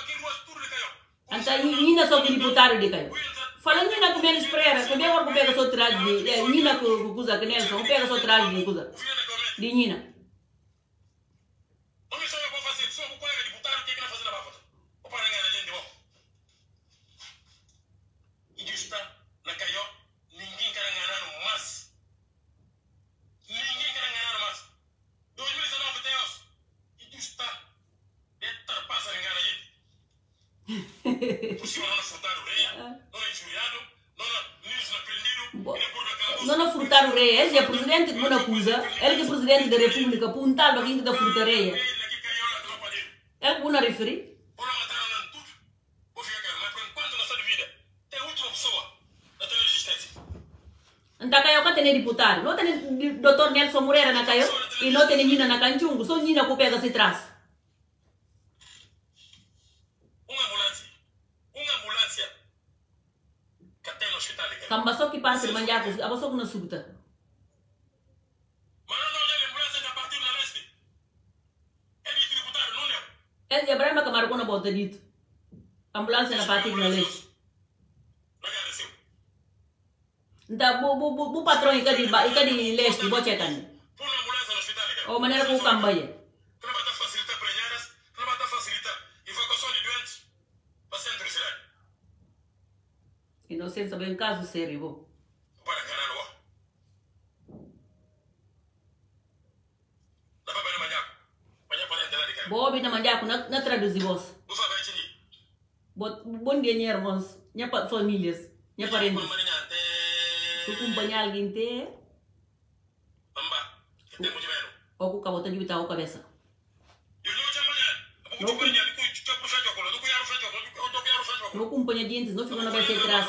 aqui, ruas tudo de Caio. Anta nina so que deputado de kayo. Falando nina com menos prera, que bem agora pega só trás de nina com coisa que Nelson, pega só trás de da Comete. De nina. Não me só eu vou fazer, só o colega deputado, o que é que não faz na Bafata? O para enganar a gente, bom. E disso está, na Caio, ninguém quer enganar no mas. Ninguém quer enganar no mas. 2019 tem os. E disso está, de passa a enganar a gente. Por cima não é furtado rei, não é enxurrado, não é nisso não é prendido, Bo- e nem por naquela bolsa. Não na furtar o rei, esse é presidente de uma coisa, ele que é presidente da república, puntal para quem da frutareia. Ele que. Ele não. Por não matar não tene deputado, não tem doutor Nelson Moreira na kayo, e não tem nina na canchungo, só nina que pega se trás. Uma ambulância, uma ambulância que tem no hospital. cara. Kamba só que parte de manjacos, aba só que não subta. Mas não olha a ambulância da partido na leste. É de deputado, não é? Esse é Ibrahima Camara quando bota dito. Ambulância na parte na leste. Não agradeceu. Nta bu bu bu bu patrão ika di ba ika di leste bo chekan. Por uma ambulância no hospital. cara. O maneira ko kamba ye. Que não vai estar facilitar prenhadas, que não di bitaw cabeça. Eu não tinha amanhã. Eu vou te dizer, eu estou puxando o colo, eu quero puxar o colo, eu estou quero puxar o colo. No kumpanha dientes no fica na base atrás.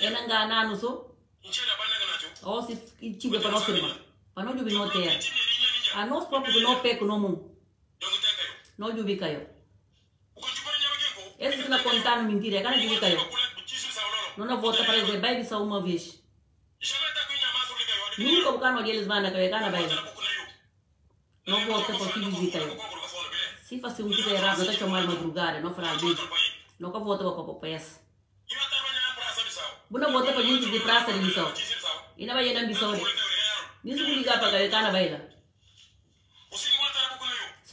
Ena ngana no so. O si chibe pa no firma. Pa no jubi no terra. A nós próprio que não peco no mundo. No jubi kayo. Esse que na contar no mentira, é cara jubi kayo. Não na volta para dizer, vai só uma vez. Nunca o cano deles vai na cabeça, cara vai. Não volta para filho de kayo. Se faz um coisa errada, tá chamando madrugada, não fala bem. Nunca volta para papo peça. Buna volta para gente de praça de missão. E não vai ir na missão. Nisso que ligar para kayo, cara vai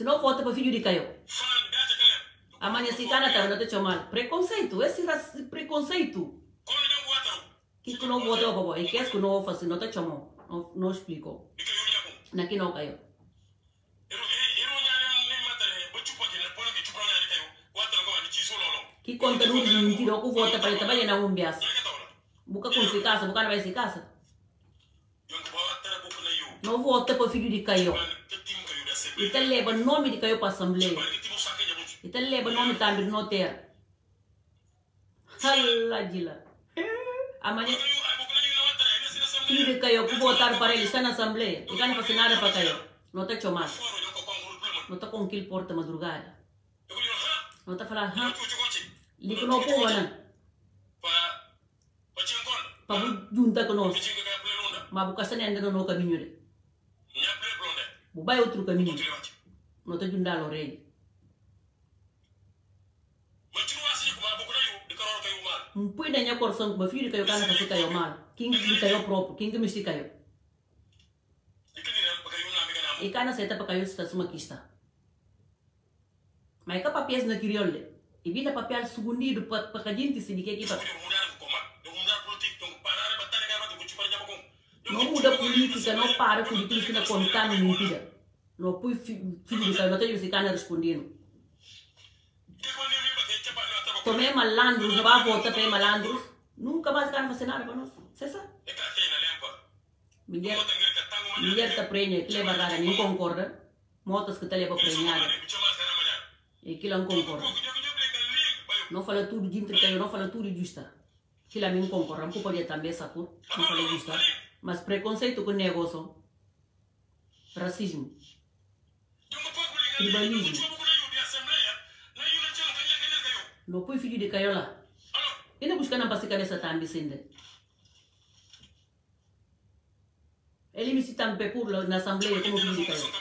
lá. Se não volta para filho de kayo. Amanhã se cana tá, não te chamando. Preconceito, esse preconceito. Que que não volta para. E que é que não faz, não te chamou. Não, não explicou. Naqui não caiu. Que conteúdo de mentira, que volta para ele trabalhar na um bias. Buka com se casa, buka na vai se casa. Não volta para filho de caiu. E te leva nome de caiu para a assembleia. E te leva nome também no terra. Hala gila. Amanhã, filho de Caio, que votaram para ele, está na Assembleia. E não faz nada para Caio. Não está chamado. Não está com aquele porta madrugada. Não está falando, ha? Liga no povo, né? Para juntar conosco. Mas o castanho ainda não caminho. Bu vai outro caminho. Não está juntar o rei. Mpui na nya korson ba firi kayo kana kasi kayo mal. King di kayo propo, king mesti kayo. Ikana seta pa kayo sa sumakista. May ka papias na kiriolle. Ibita papial sugundido pa pakajinti sinike kita. muda política não para com política na conta no mentira. Não põe filho do cara, não tenho ficar na respondendo. Tomei malandros, não vai votar para malandros. Nunca mais ficar fazer nada para nós. Você? Mulher, mulher está prenha, que leva rara, nem concorda. Motas que está leva prenhada. E aquilo não concorda. Não fala tudo de entretenimento, não fala tudo de justa. Aquilo a mim concorda, não podia também, sacou? Não fala justa. Mas preconceito com negócio, racismo, tribalismo. no poi filho de caiola ina busca na base cabeça tambi sinde ele me cita por na assembleia como filho de caiola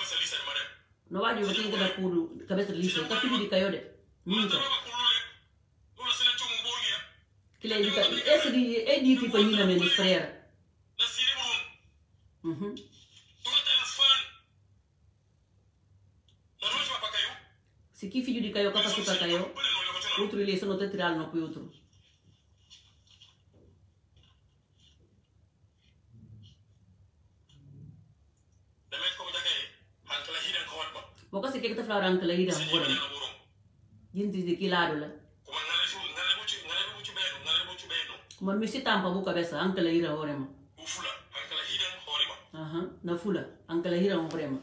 no vai tenho que dar por cabeça lisa tá filho de caiola nunca. que ele esse de é de menina menos freira uhum se que filho de caiola capaz de caiola outro ele não está tirando no outro Boka se kita flara angkala hida mbora. Jinti de kilado la. Kuma misi tampa buka besa angkala hida horema. Aha, na fula angkala hida horema.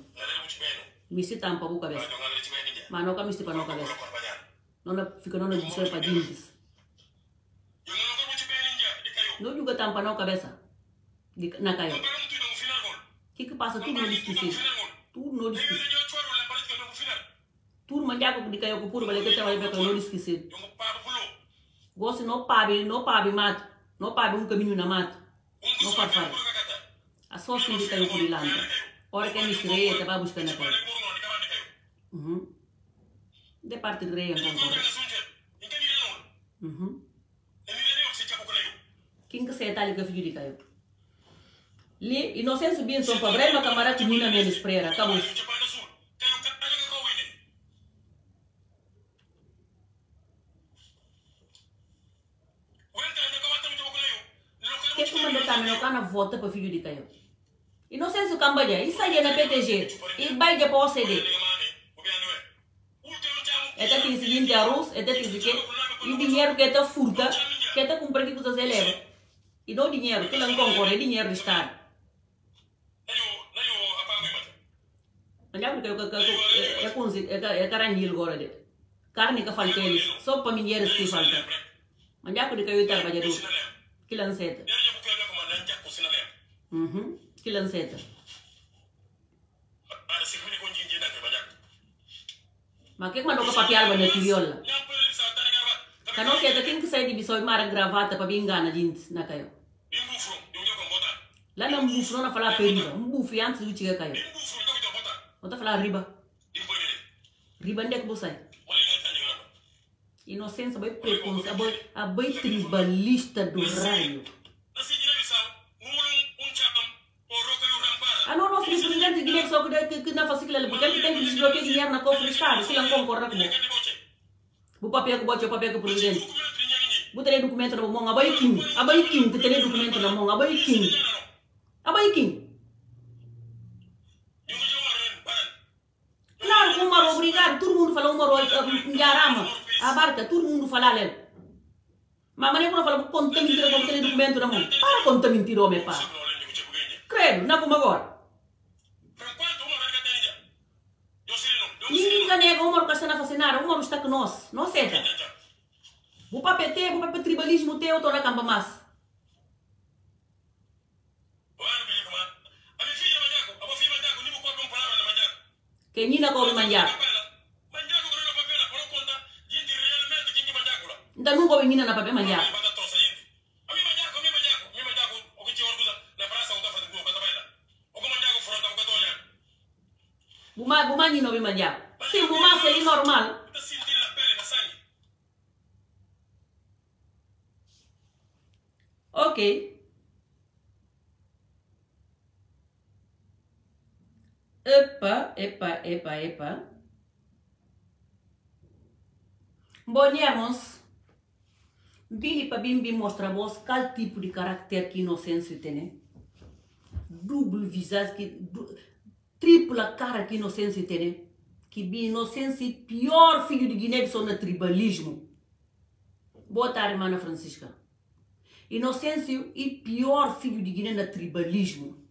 Misi tampa buka besa. Manoka misi panoka besa. nona fica nona para dintes não juga tampa na cabeça de, na que que passa tudo no esqueci tudo no esqueci tudo manjaco de caio puro vale que trabalha para no esqueci gosto não pabe não pabe mato não pabe um caminho na mato não farfar a só assim de caio por ilanta hora que é mistureia vai buscar na caio uhum. De parte rei en concorde mhm king se tali ka fijudi kayo li inocenso bien son pa brema kamara tinina men sprera kabus que como de caminho kana vota para filho de caio isso aí é na PTG vai de para OCD eta tem seguinte arroz, eta tem que e dinheiro que eta furta, que eta compra que você leva. E não dinheiro, que não concorre, dinheiro do Estado. Olha porque é consigo, é caranhil agora de. Carne que falta eles, só para minheiros que falta. Olha porque eu trabalhador, que lanceta. Uhum, que lanceta. Ma che quando papial bana tiriola. Kano siya taking ka sa di bisoy mara gravata pa bingana din na kayo. La na mbufro na fala periba, mbufi antes do chiga kayo. Ota fala riba. Riba ndek busay. Inocência vai preconceito, abai abai tribalista do raio. Ah, não, nosso que, que na fascícula, porque ele tem que desbloquear dinheiro na cofre do Estado, se não concorda com o papel bote o papel que o presidente. Bu tem documento na mão, abai kim, abai kim que tem documento na mão, abai kim. Abai kim. Claro, que uma obrigado, todo mundo fala uma njarama, a barca, todo mundo fala ali. Mas mané quando fala conta mentira, tem documento na mão. Para conta mentira, homem, para. Credo, não como agora. Ninguém nega, o Umaru está a fazer nada, o Umaru está com nós, não aceita. Bu pape te, bu pape tribalismo te, eu tô na campa mas. Kenina ko manjak. Nda nungo wengine na pape manjak. Buma nyino bi manjak. Si buma c'est normal. Ok. Epa, epa, epa, epa. Bonhamos. Bili para bim bim mostra vos qual tipo de caráter que inocência tem. Duplo visagem que tripla cara que inocência tem. Que bi inocência pior filho de Guiné só no tribalismo. Boa tarde, mana Francisca. Inocêncio e pior filho de Guiné no tribalismo.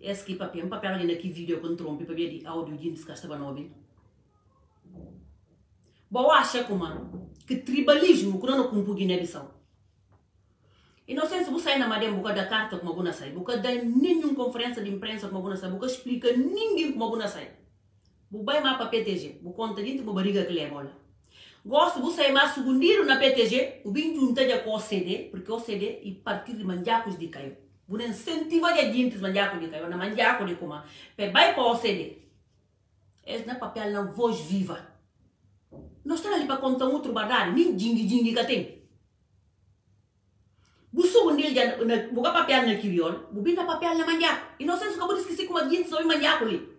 Esse aqui papel, um papel ali naquele vídeo com trompe, papel de áudio de descastava no ouvido. Bom, acha como que tribalismo, quando não cumpre Guiné-Bissau. Inocência, você sai na madem, boca da carta como você sai, boca da nenhuma conferência de imprensa como você sai, boca explica ninguém como você sai. Você vai mais para PTG, você conta dentro da barriga que leva, olha. Gosto, você mais segundiro na PTG, o bem junta com o OCD, porque OCD e partir de manjacos de caio. Você incentiva de gente manjacos de caio, na manjaco de como. Vai para OCD. Não é papel, não voz viva. Nós estamos ali para contar outro badar, nem dingue dingue que tem. Busu bundil já buka papel na kiriol, bubi na papel na manjak. Inocência acabou de esquecer como a gente só manjak ali.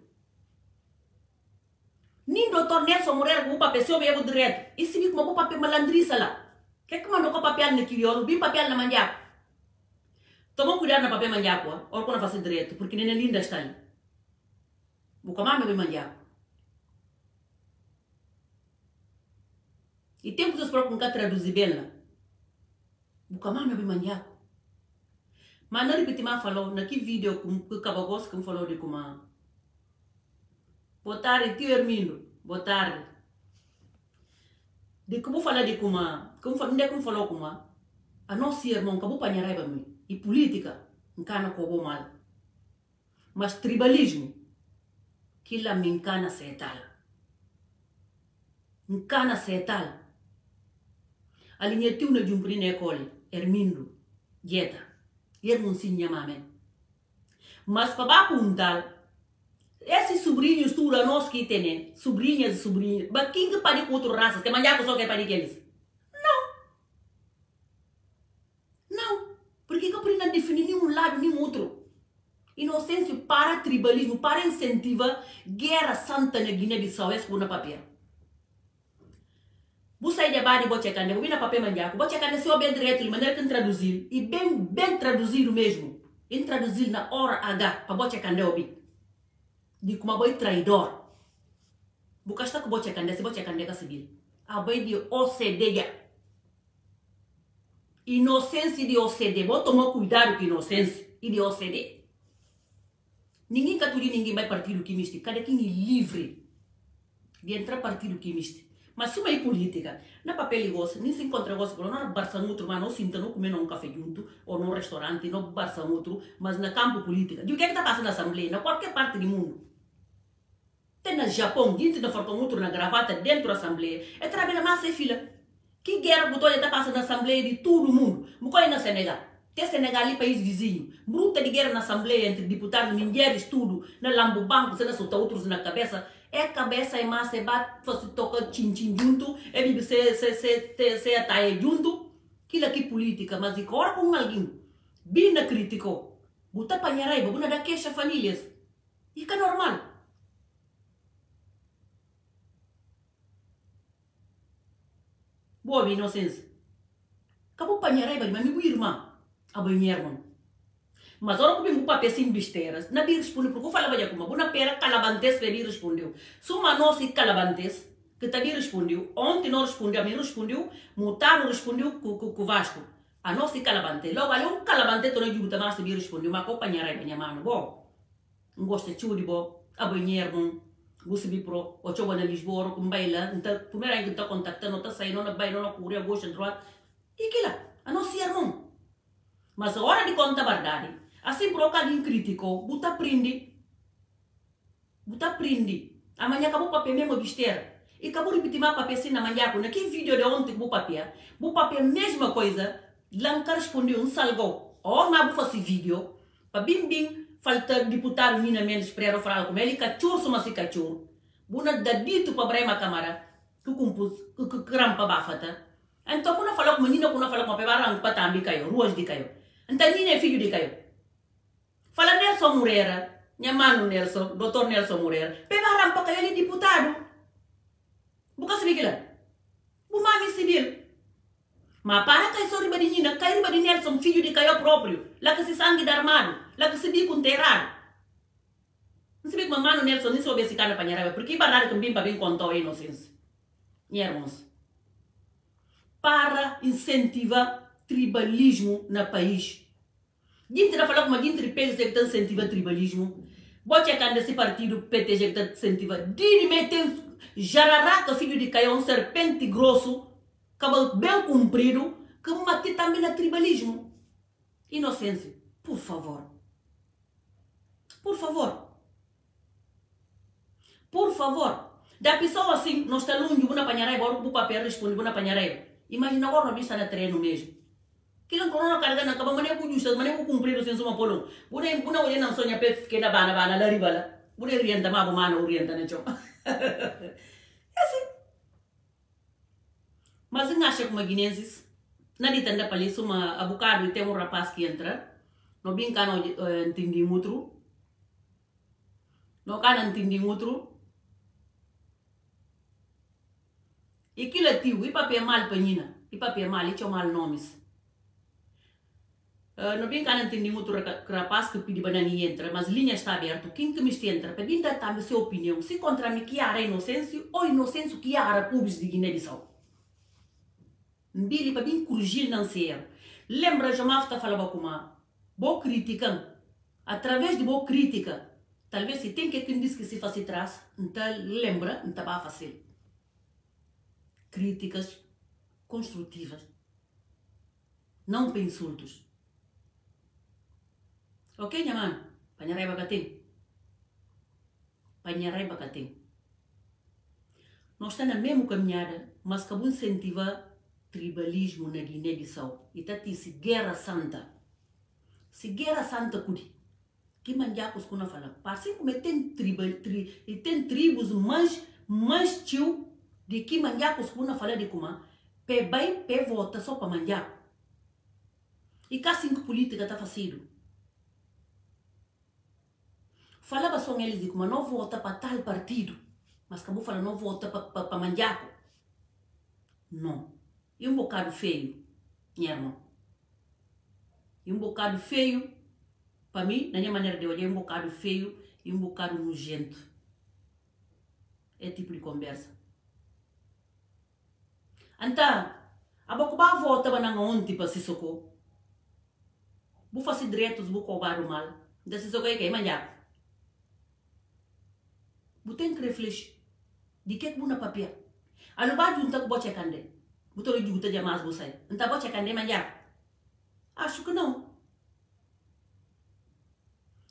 Nem doutor Nelson Moreira com o papel seu bebo direto. E se vi como o papel malandriça lá. Que que mandou com papel na kiriol, bubi papel na manjak. Toma cuidado na papel manjak, ó. Ora quando fazer direto, porque nem linda está ali. Buka mame be manjak. E tempo que espero com que traduzir bem lá. Buka mame be manjak. Mas não repetir mais falou, naquele vídeo que me falou de como Boa tarde, tio Hermindo. Boa tarde. De como falar de como, como falou, onde é como falou como a nossa irmã acabou para raiva mim. E política, encana com mal. Mas tribalismo, que lá me encana se tal. Encana se tal. A linha tiu na jumpri na escola, Hermindo, dieta. Yer não se chama Mas para apontar, esses sobrinhos tura nós que tem, sobrinhas e sobrinhos, mas quem que pode com outra raça, que manhã só quer parir eles? Não. Não. Porque que por não definir nenhum lado, nenhum outro. Inocência para tribalismo, para incentiva guerra santa na Guiné-Bissau, é na papel. Você de bari bote cande, vou na papel manjaco, bote cande se bem direto, maneira que traduzir e bem bem traduzido mesmo. Em traduzir na hora H, para bote cande obi. De como boi traidor. Buka está com bote cande, se bote cande ka civil. A boi de OCD. Inocência de OCD, vou tomar cuidado com inocência e de OCD. Ninguém caturi ninguém vai partido quimista, cada quem é livre de entrar partido quimista. Mas se uma política, na papel gosto, nem se encontra gosto, não é barça outro, mas não sinta, não comer um café junto, ou num restaurante, não barça outro, mas na campo política. De o que é que está passando na Assembleia, na qualquer parte do mundo? Tem no Japão, dentro da fortuna outro, na gravata, dentro da Assembleia, é trabalhar mais e fila. Que guerra botou está passando na Assembleia de todo o mundo? Mucoi na Senegal. Tem Senegal ali, país vizinho. Bruta de guerra na Assembleia entre deputados, mulheres, tudo. Na Lambo Banco, você não solta outros na cabeça é cabeça e massa, é bate, você toca tchim-tchim junto, é bibi, se, se, se, se ataia junto, aquilo aqui política, mas agora com alguém, bina criticou, buta panharaiba, buna da queixa famílias, que é normal. Boa inocência. Acabou panharaiba, mas meu irmã, a banheira, mas ora que o papel sem besteiras, na bi respondeu, porque eu falava já como, na pera calabantes bi respondeu. Suma nós e calabantes, que bi respondeu, ontem não respondeu, a mim respondeu, mutaro respondeu com o Vasco. A nós e calabante. Logo ali um calabante todo de buta mas bi respondeu, mas companheira é minha mano, bom. Um gosto de bom, a banheiro, gusi pro. O choba na Lisboa com baila então primeiro aí tá contactando tá saindo na baila na curia gosta droit e que lá a não ser irmão mas a hora de conta a verdade assim pro cadinho crítico buta prende buta prende amanhã acabou papel mesmo besteira e acabou repetir mais papel assim na manhã aquele vídeo de ontem bu papel bu papel mesma coisa lanca respondeu um salgou or na bu fazer vídeo para bim bim falta deputado Nina Mendes Pereira falar com ele cachorro só mas cachorro buna dadito para Brema Câmara que compus que que krampa bafata. Então kuna falar com menina kuna falar com pebarang patambi kayo ruas di kayo. Então Nina é filho de kayo fala Nelson Moreira. Minha mano Nelson doutor Nelson Moreira. Pebarang pa kayo ele deputado bukan sedikit bu mami civil Ma para kay sorry ba din yun, kay ba din Nelson, filho de kayo próprio, lá que se sangue armado, lá que se bico enterrado. Não se vê que mamano Nelson nem soube esse cara para porque barrar que bim para bem contou a inocência. Para incentivar tribalismo no país. Gente não falou como a gente pensa que está incentiva tribalismo. Bote a cara desse partido PTG que está incentiva. Diri metem jararaca filho de caio, um serpente grosso, cabelo bem comprido, que mate também no tribalismo. Inocência, por favor. Por favor. Por favor. Da pessoa assim, nós está longe, vou apanhar agora, vou papel responde, vou apanhar Imagina agora nós está na treino mesmo. Que não corona carga na cama, mané com justa, mané com cumprido sem suma polong. Bune bune olhe não sonha pe que na bana bana la ribala. Bune orienta ma bu mana orienta na choma. É assim. Mas em acha como guinenses, na dita anda para isso uma abocado e tem um rapaz que entra, no bem cá não entendi muito, no cá não entendi muito, e que é tio, e papel mal panina, e papel mal, e mal nomes. No bem cá não entendi muito rapaz que pedi banani entra, mas linha está aberta, quem que me entra, pedindo a sua opinião, se contra mim que há inocência ou inocência que há públicos de Guiné-Bissau. mbili pa bin kurjil nan ser lembra jamaf ta fala bakuma bo crítica através de bo crítica talvez se tem que quem diz que se faz trás então lembra então vai fazer críticas construtivas não para insultos ok minha mãe panharai bakatim panharai bakatim nós estamos na mesma caminhada mas que incentiva tribalismo na Guiné-Bissau. E tá disse guerra santa. Se guerra santa cudi, que manjacos kuna fala, assim como tem tribal, tri, e tem tribos mais mais tio de que manjacos kuna fala de como pe bai pe vota só para manjar. E cá cinco política tá fazendo. Falava só eles de como não vota para tal partido, mas acabou falando não vota para manjaco. Não. E um bocado feio, minha irmã. E um bocado feio, para mim, na minha maneira de olhar, um bocado feio e um bocado nojento. É tipo de conversa. Então, a boca vai volta para ontem para se socorrer. Vou fazer direitos, vou cobrar o mal. Então, se socorrer, que é manhã. Vou ter que refletir. De que é que vou na papel? A não vai juntar com o bote cande. Betul juta jamaah busai. Entah apa cekan dia manjar. Acho que não.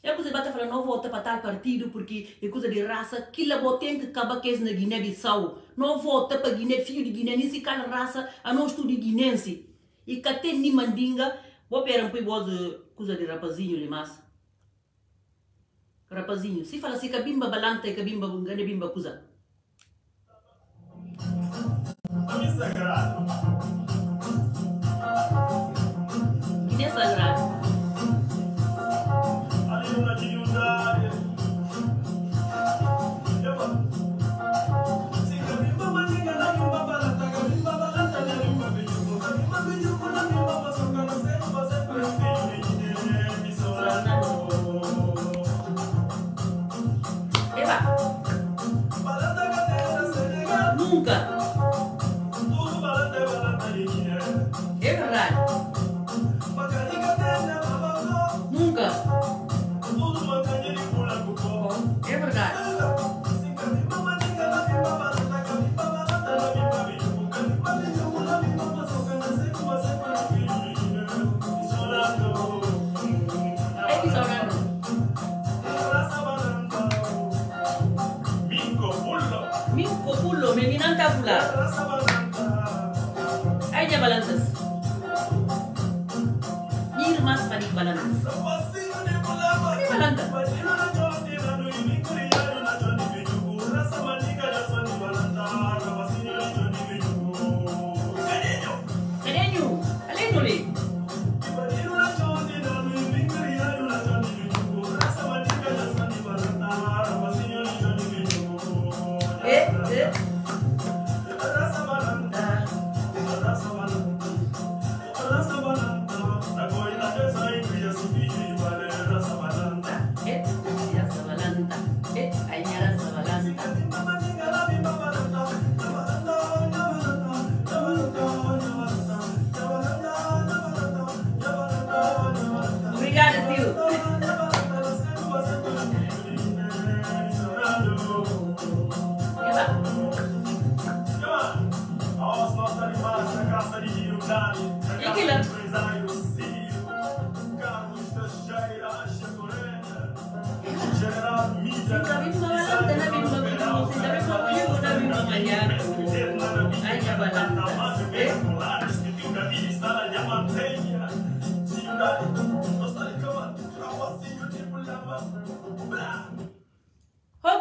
É coisa bata falar não vota para tal partido porque é coisa de raça. Que lá tem que acabar que na Guiné-Bissau. Não vota para Guiné, filho de Guiné, nem se cala raça, a não estudo guinense. E que tem ni mandinga, vou pegar um pouco de coisa de rapazinho ali mas. Rapazinho, se fala assim, cabimba balanta, cabimba bungane, bimba coisa. Nome sagrado.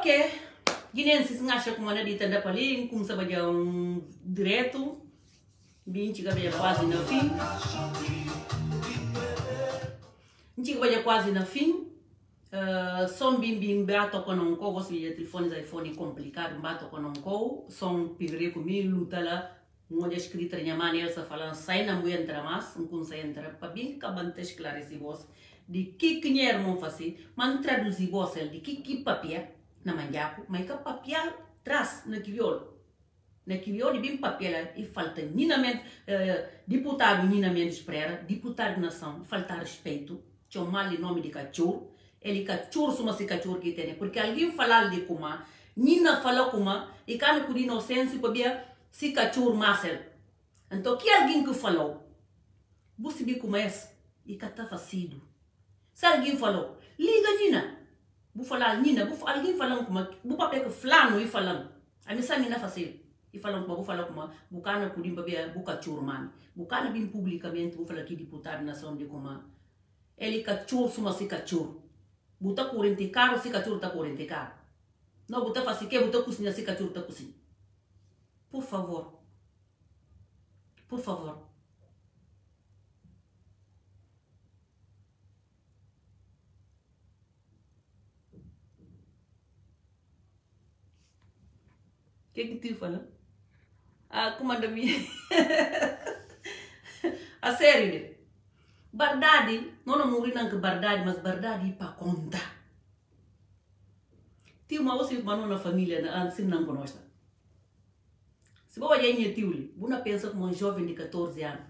Ok. Guinense, se acha que uma dita da palim, como se vai um direto, bem chega bem quase no fim. Chega vai quase no fim. Uh, som bim bim bato com um co, você vê telefones iPhone complicado, bato com um co, som pigre comigo, luta lá, uma escrita minha mãe, Elsa falando, sai na mulher entra mais, um com sai entra, para bem que abante esclarecer você, de que que nher mon fazer, mas traduzir você, de que que papel, na manjaco, mas que papel na violo. Na que violo bem papel e falta ninamente, uh, deputado ninamente espera, deputado de nação, falta respeito, tinha mal nome de cachorro, ele cachorro suma se cachorro que tem, porque alguém falar de como, nina fala como, e kana por inocência para se cachorro masel. Então que alguém que falou, você vê como é, e tá facido. Se alguém falou, liga nina, vou falar nina, vou alguém falando como, vou papel que flano e falando, a missa nina fácil. E falando como, vou falar como, vou kana para ver, vou cachorro mano, vou kana bem publicamente, vou falar que deputado nação de como, ele cachorro suma se cachorro. Buta corrente caro, se cachorro tá corrente caro. Não, buta fazer que, buta cozinha, se cachorro tá cozinha. Por favor. Por favor. Que que tu fala? Ah, comanda minha. A sério, né? Bardade, não não morri não que bardade, mas bardade para contar. Tinha uma outra irmã na família, assim não conosco. Se você olhar em Tiuli, você pensa como um jovem de 14 anos.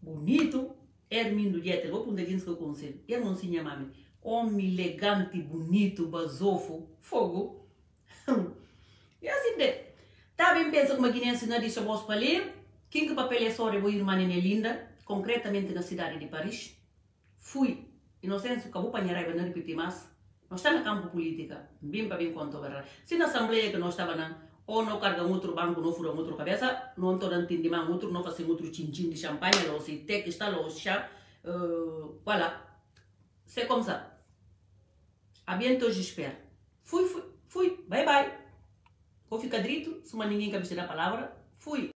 Bonito, Hermindo Dieter, vou poder dizer que eu conselho. Ele não se. Homem elegante, bonito, basofo, fogo. E. Tá bem pensa como a guinense não disse a voz para ler. Quem que papel é só a irmã linda, concretamente na cidade de Paris. Fui. Inocência, acabou para não repetir mais. Nós estamos no campo política, bem para bem quanto a Se na assembleia que nós estávamos na ou não carga outro banco, não fura outro cabeça, não estou dando entendimento outro, não fazem outro chin-chin de champanhe, ou se tem que estar lá, o chá, uh, voilà. C'est comme ça. A bientôt, j'espère. Fui, fui, fui, bye bye. Vou ficar drito, se uma ninguém cabeceira a palavra. Fui!